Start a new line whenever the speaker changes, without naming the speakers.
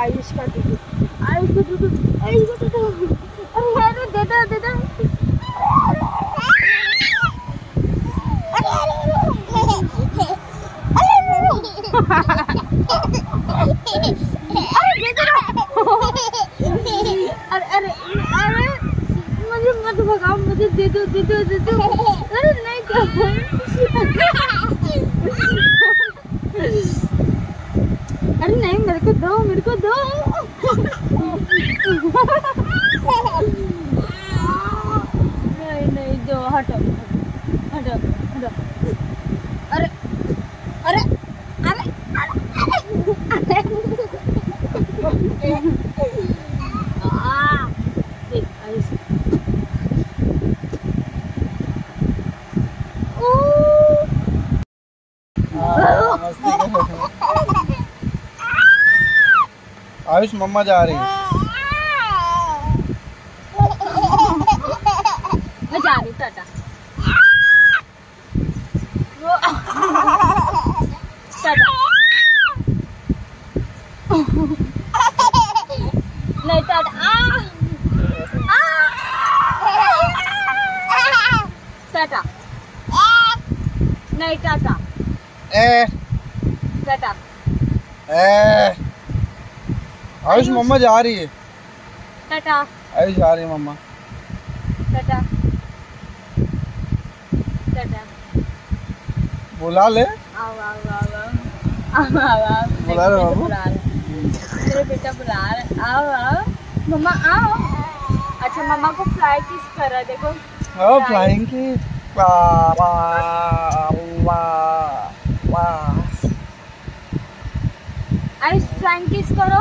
आयुष का दे दो आयुष को दे दो आयुष को दे दो अरे दे अरे अरे अरे मुझे मत भगाओ मुझे दे दो दे दो दे दो अरे नहीं क्या अरे नहीं मेरे को दो मेरे को दो नहीं नहीं दो हटो हटो हटो अरे अरे अरे अरे आ, देख, आयुष।
मम्मा जा रही है
मैं जा रही टाटा वो टाटा नहीं टाटा नहीं टाटा टाटा
आयुष मम्मा जा रही है।
टाटा
आयुष जा रही है मम्मा।
टाटा टाटा
बुला ले।
आओ आओ आओ आओ। आओ
बुला रहे बाबू?
रहे बेटा बुला रहे आओ आओ। मम्मा आओ। अच्छा मम्मा को फ्लाई किस करा देखो।
ओ फ्लाइंग की वाह वाह वाह वाह
आई फ्लाइंग किस करो।